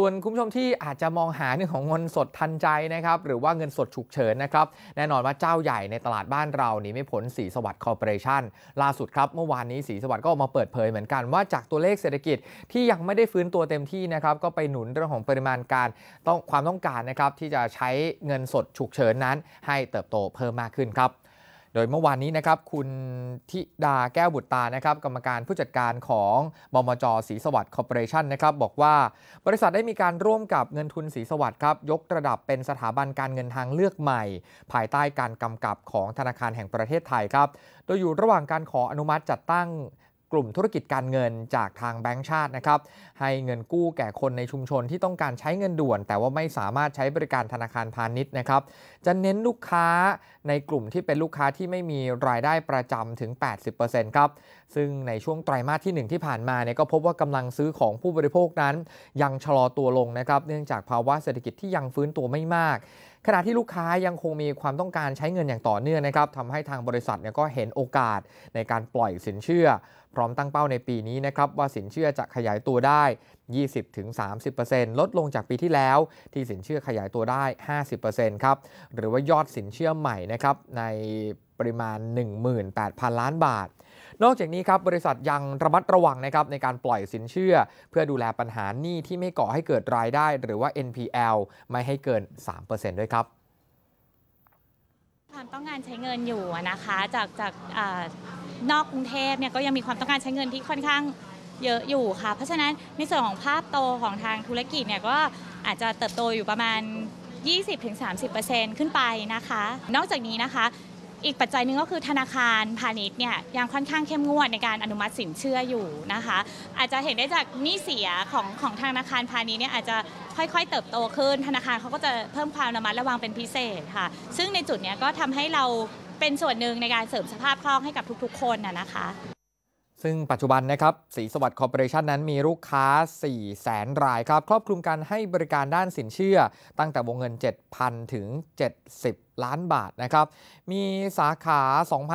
ส่วนคุณผู้ชมที่อาจจะมองหาเรื่องของเงินสดทันใจนะครับหรือว่าเงินสดฉุกเฉินนะครับแน่นอนว่าเจ้าใหญ่ในตลาดบ้านเรานี่ไม่พ้นสีสวัสดิ์คอร์ปอเรชั่นล่าสุดครับเมื่อวานนี้สีสวัสดิ์ก็ออกมาเปิดเผยเหมือนกันว่าจากตัวเลขเศรษฐกิจที่ยังไม่ได้ฟื้นตัวเต็มที่นะครับก็ไปหนุนเรื่องของปริมาณการต้องความต้องการนะครับที่จะใช้เงินสดฉุกเฉินนั้น ให้เติบโตเพิ่มมากขึ้นครับ ดยเมื่อวานนี้นะครับคุณธิดาแก้วบุตรตานะครับกรรมการผู้จัดการของบมจศรีสวัสดิ์คอร์ปอเรชันนะครับบอกว่าบริษัทได้มีการร่วมกับเงินทุนศรีสวัสดิ์ครับยกระดับเป็นสถาบันการเงินทางเลือกใหม่ ภายใต้การกำกับของธนาคารแห่งประเทศไทยครับโดยอยู่ระหว่างการขออนุมัติจัดตั้ง กลุ่มธุรกิจการเงินจากทางแบงก์ชาตินะครับให้เงินกู้แก่คนในชุมชนที่ต้องการใช้เงินด่วน แต่ว่าไม่สามารถใช้บริการธนาคารพาณิชย์นะครับจะเน้นลูกค้าในกลุ่มที่เป็นลูกค้าที่ไม่มีรายได้ประจำถึง 80%ครับซึ่งในช่วงไตรมาสที่ 1 ที่ผ่านมาเนี่ยก็พบว่ากำลังซื้อของผู้บริโภคนั้น ยังชะลอตัวลงนะครับเนื่องจากภาวะเศรษฐกิจที่ยังฟื้นตัวไม่มากขณะที่ลูกค้ายังคงมีความต้องการใช้เงินอย่างต่อเนื่องนะครับทำให้ทางบริษัทเนี่ยก็เห็นโอกาสในการปล่อยสินเชื่อ พร้อมตั้งเป้าในปีนี้นะครับว่าสินเชื่อจะขยายตัวได้ 20-30%ลดลงจากปีที่แล้ว ที่สินเชื่อขยายตัวได้ 50%ครับหรือว่ายอดสินเชื่อใหม่นะครับในปริมาณ 18,000 ล้านบาท นอกจากนี้ครับบริษัทยังระมัดระวังนะครับในการปล่อยสินเชื่อ เพื่อดูแลปัญหาหนี้ที่ไม่ก่อให้เกิดรายได้ หรือว่า NPL ไม่ให้เกิน 3%ด้วยครับความต้องการใช้เงินอยู่นะคะจากจากอนอกกรุงเทพเนี่ยก็ยังมีความต้องการใช้เงินที่ค่อนข้างเยอะอยู่ค่ะ เพราะฉะนั้นในส่วนของภาพโตของทางธุรกิจเนี่ยก็อาจจะเติบโตอยู่ประมาณ 20-30%ขึ้นไปนะคะ นอกจากนี้นะคะ อีกปัจจัยหนึ่งก็คือธนาคารพาณิชย์เนี่ยยังค่อนข้างเข้มงวดในการอนุมัติสินเชื่ออยู่นะคะ อาจจะเห็นได้จากหนี้เสียของของธนาคารพาณิชย์เนี่ยอาจจะค่อยๆ เติบโตขึ้น ธนาคารเขาก็จะเพิ่มความระมัดระวังเป็นพิเศษค่ะ ซึ่งในจุดเนี้ยก็ทำให้เราเป็นส่วนหนึ่งในการเสริมสภาพคล่องให้กับทุกๆ คนนะคะ ซึ่งปัจจุบันนะครับสีสวัสดิ์คอร์ปอเรชันนั้นมีลูกค้า4แสนรายครับ ครอบคลุมการให้บริการด้านสินเชื่อ ตั้งแต่วงเงิน 7,000 ถึง 70 ล้านบาทนะครับ มีสาขา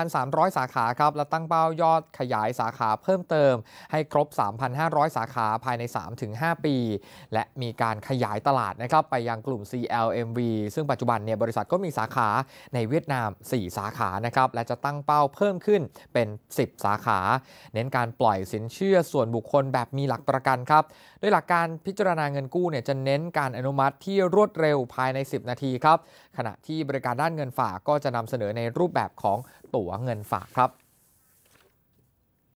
2,300 สาขาครับ และตั้งเป้ายอดขยายสาขาเพิ่มเติม ให้ครบ 3,500 สาขาภายใน 3-5 ปี และมีการขยายตลาดนะครับไปยังกลุ่ม CLMV ซึ่งปัจจุบันเนี่ยบริษัทก็มีสาขาในเวียดนาม 4 สาขานะครับ และจะตั้งเป้าเพิ่มขึ้นเป็น 10 สาขา เน้นการปล่อยสินเชื่อส่วนบุคคลแบบมีหลักประกันครับโดยหลักการพิจารณาเงินกู้เนี่ยจะเน้นการอนุมัติที่รวดเร็วภายใน 10 นาทีครับขณะที่บริการด้านเงินฝากก็จะนำเสนอในรูปแบบของตั๋วเงินฝากครับ